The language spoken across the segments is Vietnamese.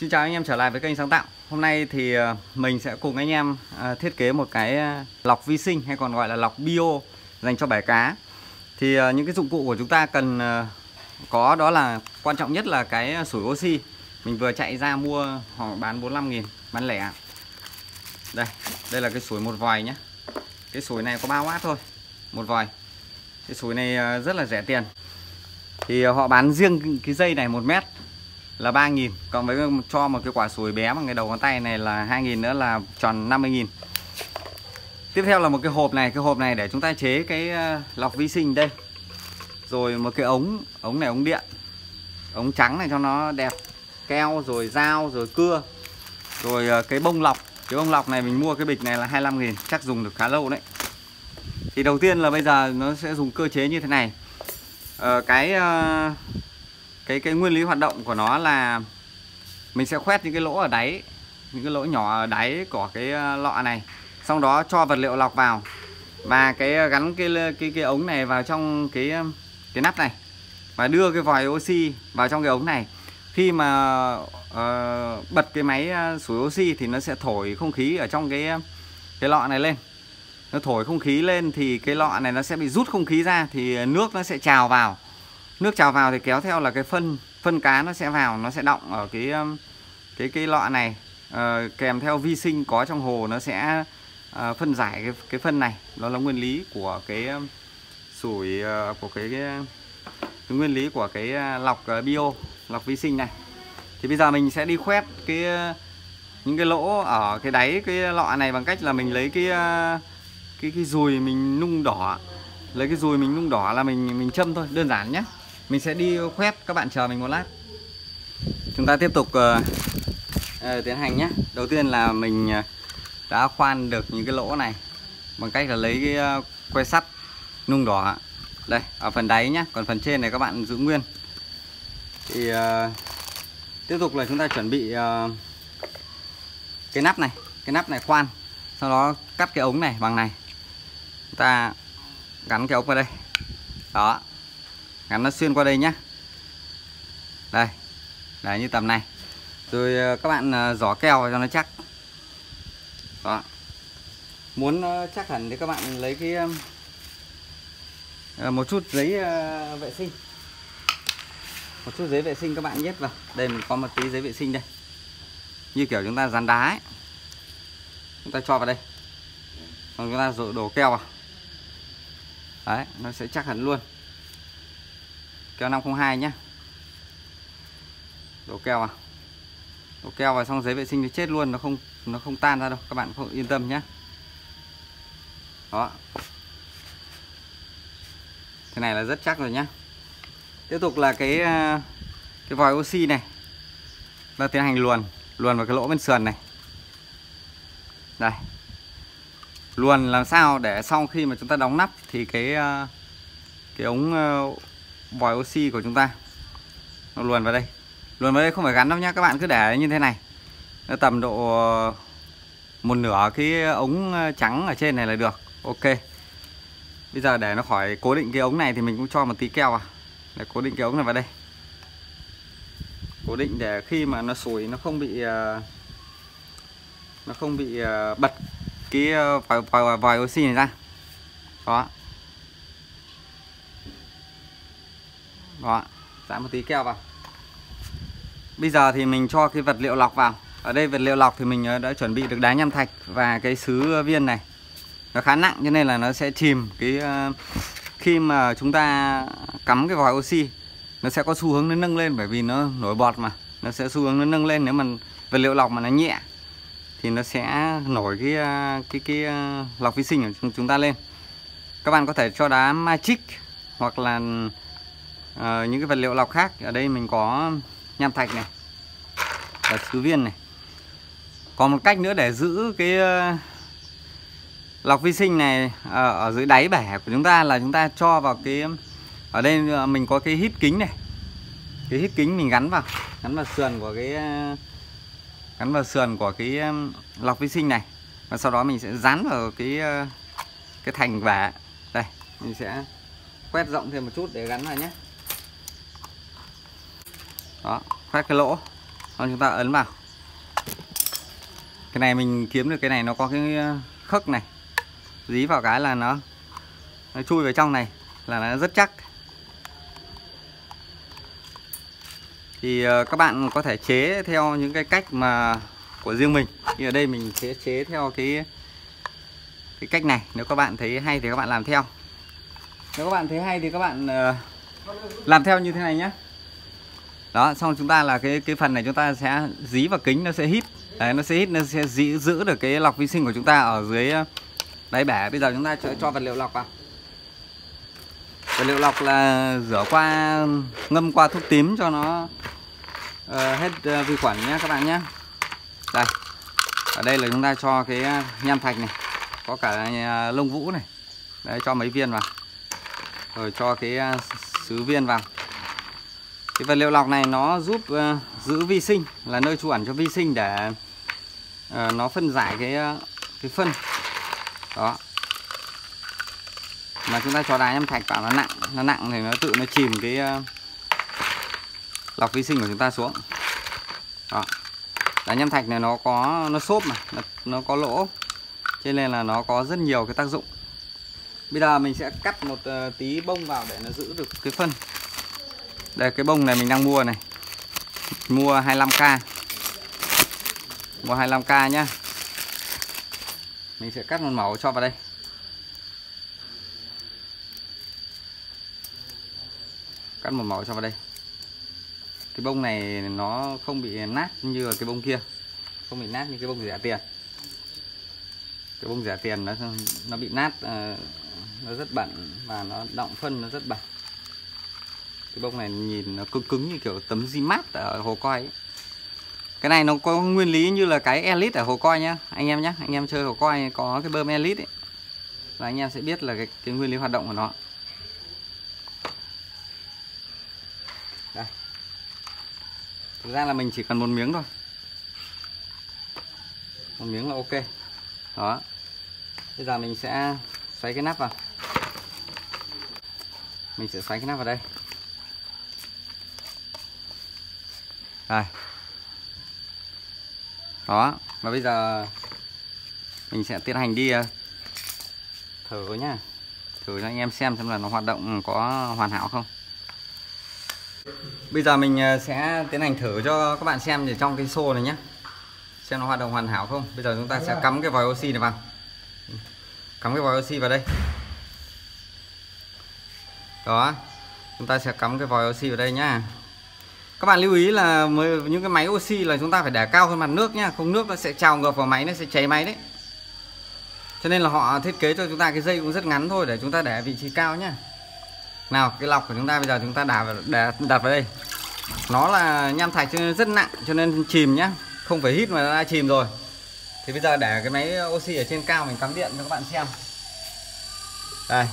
Xin chào anh em trở lại với kênh sáng tạo. Hôm nay thì ờ, mình sẽ cùng anh em ờ, thiết kế một cái ờ, lọc vi sinh hay còn gọi là lọc bio dành cho bể cá. Thì những cái dụng cụ của chúng ta cần có đó là quan trọng nhất là cái sủi oxy. Mình vừa chạy ra mua họ bán 45 nghìn bán lẻ Đây, đây là cái sủi một vòi nhé Cái sủi này có 3W thôi Một vòi. Cái sủi này rất là rẻ tiền. Thì họ bán riêng cái dây này 1 mét là 3.000 còn với cho một cái quả sủi bé bằng cái đầu ngón tay này là 2.000 nữa là tròn 50.000 Tiếp theo là một cái hộp này Cái hộp này để chúng ta chế cái ờ, lọc vi sinh đây. Rồi một cái ống Ống này ống điện Ống trắng này cho nó đẹp Keo rồi dao rồi cưa. Rồi ờ, cái bông lọc Cái bông lọc này mình mua cái bịch này là 25.000 Chắc dùng được khá lâu đấy. Thì đầu tiên là bây giờ nó sẽ dùng cơ chế như thế này. Ờ, Cái ờ, cái cái nguyên lý hoạt động của nó là mình sẽ khoét những cái lỗ ở đáy những cái lỗ nhỏ ở đáy của cái ờ, lọ này xong đó cho vật liệu lọc vào. Và cái ờ, gắn cái cái cái ống này vào trong cái ờ, cái nắp này và đưa cái vòi oxy vào trong cái ống này. Khi mà uh, bật cái máy sủi oxy thì nó sẽ thổi không khí ở trong cái cái lọ này lên. Nó thổi không khí lên thì cái lọ này nó sẽ bị rút không khí ra thì nước nó sẽ trào vào nước trào vào thì kéo theo là cái phân phân cá nó sẽ vào nó sẽ động ở cái um, cái cái lọ này. À, kèm theo vi sinh có trong hồ nó sẽ à, phân giải cái cái phân này. Đó là nguyên lý của cái um, sủi ờ, của cái, cái, cái nguyên lý của cái lọc bio lọc vi sinh này. Thì bây giờ mình sẽ đi khoét cái những cái lỗ ở cái đáy cái lọ này bằng cách là mình lấy cái cái cái dùi mình nung đỏ. Lấy cái dùi mình nung đỏ là mình mình châm thôi đơn giản nhé mình sẽ đi khoét các bạn chờ mình một lát. Chúng ta tiếp tục uh, uh, tiến hành nhé. Đầu tiên là mình uh, đã khoan được những cái lỗ này bằng cách là lấy cái uh, que sắt nung đỏ đây ở phần đáy nhé còn phần trên này các bạn giữ nguyên. Thì uh, tiếp tục là chúng ta chuẩn bị uh, cái nắp này cái nắp này khoan sau đó cắt cái ống này bằng này. Chúng ta gắn cái ống vào đây. Đó gắn nó xuyên qua đây nhá. Đây đấy như tầm này. Rồi ờ, các bạn ờ, giỏ keo cho nó chắc. Đó. Muốn ờ, chắc hẳn thì các bạn lấy cái một chút giấy vệ sinh. Một chút giấy vệ sinh các bạn nhét vào. Đây, mình có một tí giấy vệ sinh đây. Như kiểu chúng ta dán đá ấy. chúng ta cho vào đây. Còn chúng ta dội đổ keo vào. Đấy, nó sẽ chắc hẳn luôn keo 502 nhé đổ keo à? Đổ keo vào xong giấy vệ sinh nó chết luôn nó không nó không tan ra đâu. Các bạn không yên tâm nhé đó. Thế này là rất chắc rồi nhé, tiếp tục là cái ờ, cái vòi oxy này. Ta tiến hành luồn luồn vào cái lỗ bên sườn này. Đây. Luồn làm sao để sau khi mà chúng ta đóng nắp thì cái ờ, cái ống ờ, vòi oxy của chúng ta. Nó luồn vào đây. Luồn vào đây không phải gắn đâu nhá các bạn cứ để như thế này. Nó tầm độ ờ, một nửa cái ống ờ, trắng ở trên này là được. Ok. Bây giờ để nó khỏi cố định cái ống này thì mình cũng cho một tí keo à để cố định cái ống này vào đây. Cố định để khi mà nó sủi nó không bị ờ, nó không bị bật cái vòi, vòi, vòi oxy này ra. Đó. Đó dã một tí keo vào. Bây giờ thì mình cho cái vật liệu lọc vào. Ở đây vật liệu lọc thì mình ờ, đã chuẩn bị được đá nham thạch và cái sứ viên này. Nó khá nặng cho nên là nó sẽ chìm cái ờ, khi mà chúng ta cắm cái vòi oxy, nó sẽ có xu hướng nó nâng lên bởi vì nó nổi bọt mà. Nó sẽ xu hướng nó nâng lên nếu mà vật liệu lọc mà nó nhẹ thì nó sẽ nổi cái ờ, cái cái lọc vi sinh của chúng ta lên. Các bạn có thể cho đá magic hoặc là à, những cái vật liệu lọc khác. Ở đây mình có nham thạch này và sứ viên này. Còn một cách nữa để giữ cái ờ, lọc vi sinh này ờ, ở dưới đáy bể của chúng ta là chúng ta cho vào cái ở đây mình có cái hít kính này. Cái hít kính mình gắn vào gắn vào sườn của cái gắn vào sườn của cái lọc vi sinh này. Và sau đó mình sẽ dán vào cái cái thành bể. Đây mình sẽ quét rộng thêm một chút để gắn vào nhé đó khoét cái lỗ. Xong chúng ta ấn vào. Cái này mình kiếm được cái này nó có cái ờ, khớp này. Dí vào cái là nó nó chui vào trong này là nó rất chắc. Thì ờ, các bạn có thể chế theo những cái cách mà của riêng mình. Như ở đây mình chế chế theo cái cái cách này. Nếu các bạn thấy hay thì các bạn làm theo. Nếu các bạn thấy hay thì các bạn uh, làm theo như thế này nhé đó xong chúng ta là cái cái phần này chúng ta sẽ dí vào kính nó sẽ hít. Đấy nó sẽ hít nó sẽ giữ giữ được cái lọc vi sinh của chúng ta ở dưới ờ, đáy bể. Bây giờ chúng ta cho, cho vật liệu lọc vào. Vật liệu lọc là rửa qua ngâm qua thuốc tím cho nó uh, hết uh, vi khuẩn nhé các bạn nhé. Đây ở đây là chúng ta cho cái nham thạch này có cả lông vũ này. Đấy cho mấy viên vào. Rồi cho cái sứ viên vào cái vật liệu lọc này nó giúp uh, giữ vi sinh là nơi trú ẩn cho vi sinh để uh, nó phân giải cái uh, cái phân. Đó. Mà chúng ta cho đá nhâm thạch vào nó nặng nó nặng thì nó tự nó chìm cái uh, lọc vi sinh của chúng ta xuống. Đó. Đá nhâm thạch này nó có nó xốp mà nó, nó có lỗ. Cho nên là nó có rất nhiều cái tác dụng. Bây giờ mình sẽ cắt một uh, tí bông vào để nó giữ được cái phân đây, cái bông này mình đang mua này. Mua 25k mua 25k nhá. Mình sẽ cắt một mẫu cho vào đây. Cắt một mẫu cho vào đây. Cái bông này nó không bị nát như cái bông kia. Không bị nát như cái bông rẻ tiền. Cái bông rẻ tiền nó nó bị nát ờ, nó rất bẩn và nó động phân, nó rất bẩn cái bông này nhìn nó cứng cứng như kiểu tấm di mát ở hồ coi ấy. cái này nó có nguyên lý như là cái elite ở hồ coi nhá. Anh em nhá anh em chơi hồ coi có cái bơm elite ấy. là anh em sẽ biết là cái, cái nguyên lý hoạt động của nó. Đây. Thực ra là mình chỉ cần một miếng thôi. Một miếng là ok. Đó. Bây giờ mình sẽ xoáy cái nắp vào. Mình sẽ xoáy cái nắp vào đây. Đây. Đó, và bây giờ mình sẽ tiến hành đi ờ, thử nhá. Thử cho anh em xem xem là nó hoạt động có hoàn hảo không. Bây giờ mình ờ, sẽ tiến hành thử cho các bạn xem để trong cái xô này nhé xem nó hoạt động hoàn hảo không. Bây giờ chúng ta sẽ cắm cái vòi oxy này vào. Cắm cái vòi oxy vào đây. Đó. Chúng ta sẽ cắm cái vòi oxy vào đây nhá các bạn lưu ý là những cái máy oxy là chúng ta phải để cao hơn mặt nước nhá. Không nước nó sẽ trào ngược vào máy, nó sẽ cháy máy đấy. Cho nên là họ thiết kế cho chúng ta cái dây cũng rất ngắn thôi để chúng ta để vị trí cao nhá. Nào, cái lọc của chúng ta bây giờ chúng ta đặt để đặt vào đây. Nó là nham thạch cho nên rất nặng, cho nên chìm nhá. Không phải hít mà đã chìm rồi. Thì bây giờ để cái máy oxy ở trên cao mình cắm điện cho các bạn xem. Đây,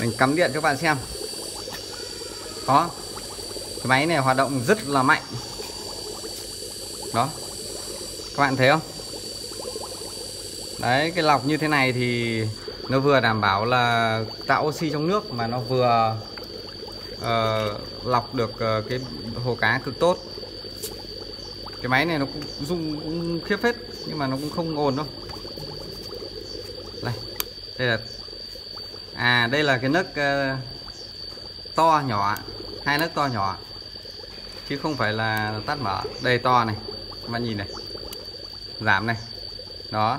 mình cắm điện cho các bạn xem. Đó cái máy này hoạt động rất là mạnh. Đó. Các bạn thấy không? Đấy cái lọc như thế này thì nó vừa đảm bảo là tạo oxy trong nước mà nó vừa uh, lọc được uh, cái hồ cá cực tốt. Cái máy này nó cũng rung cũng khiếp hết nhưng mà nó cũng không ồn đâu. Đây đây là à đây là cái nấc uh, ờ, to nhỏ hai nấc to nhỏ chứ không phải là tắt mở. Đây to này. Các bạn nhìn này. Giảm này. Đó.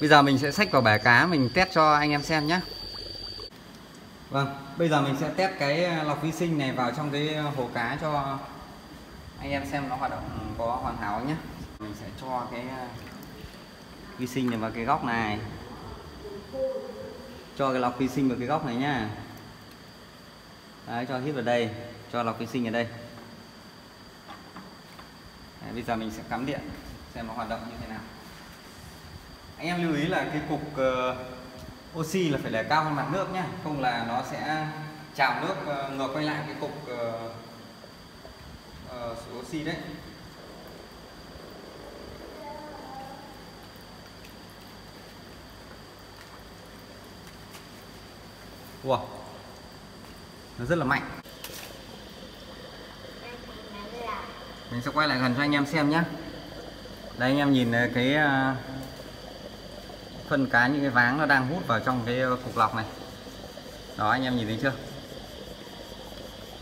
Bây giờ mình sẽ xách vào bể cá mình test cho anh em xem nhé vâng bây giờ mình sẽ test cái lọc vi sinh này vào trong cái hồ cá cho anh em xem nó hoạt động có hoàn hảo nhé mình sẽ cho cái uh, vi sinh này vào cái góc này. Cho cái lọc vi sinh vào cái góc này nhá. Đấy, cho hít vào đây. Cho lọc vi sinh ở đây. Đấy, bây giờ mình sẽ cắm điện xem nó hoạt động như thế nào. Anh em lưu ý là cái cục uh, oxy là phải để cao hơn mặt nước nhé không là nó sẽ trào nước uh, ngược quay lại cái cục uh, uh, oxy đấy. Wow nó rất là mạnh. Mình sẽ quay lại gần cho anh em xem nhé đây, anh em nhìn ờ, cái ờ, phân cá những cái váng nó đang hút vào trong cái ờ, cục lọc này. Đó, anh em nhìn thấy chưa?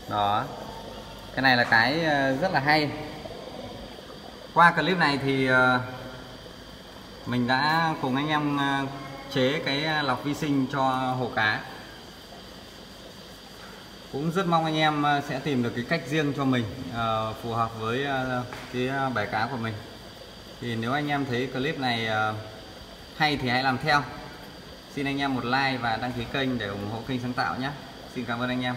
Đó. Cái này là cái rất là hay. Qua clip này thì mình đã cùng anh em chế cái lọc vi sinh cho hồ cá cũng rất mong anh em ờ, sẽ tìm được cái cách riêng cho mình ờ, phù hợp với ờ, cái bể cá của mình. Thì nếu anh em thấy clip này hay thì hãy làm theo. Xin anh em một like và đăng ký kênh để ủng hộ kênh sáng tạo nhé. Xin cảm ơn anh em.